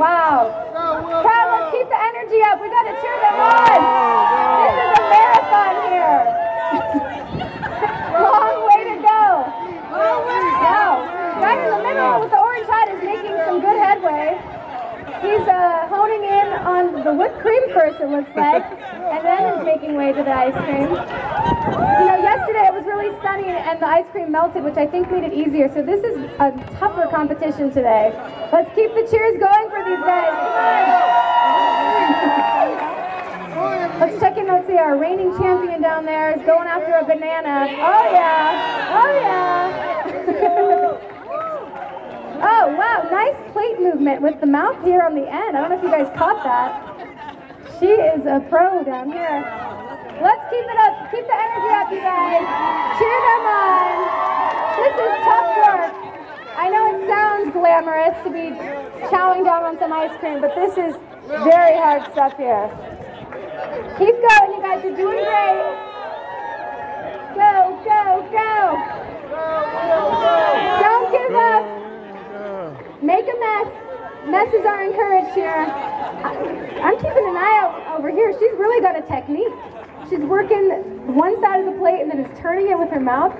Wow. Crowd, let's keep the energy up. We gotta cheer them on. This is a marathon here. Long way to go. Wow. Guy in the middle with the orange hat is making some good headway. On the whipped cream first, it looks like, and then is making way to the ice cream. You know, yesterday it was really sunny and the ice cream melted, which I think made it easier. So this is a tougher competition today. Let's keep the cheers going for these guys. Let's check in. Let's see, our reigning champion down there is going after a banana. Oh yeah, oh yeah. oh wow, nice plate movement with the mouth here on the end. I don't know if you guys caught that. She is a pro down here. Let's keep it up. Keep the energy up, you guys. Cheer them on. This is tough work. I know it sounds glamorous to be chowing down on some ice cream, but this is very hard stuff here. Keep going, you guys You're doing great. Go, go, go. Don't give up. Make a mess. Messes are encouraged here. I- I'm keeping an eye out over here. She's really got a technique. She's working one side of the plate and then is turning it with her mouth.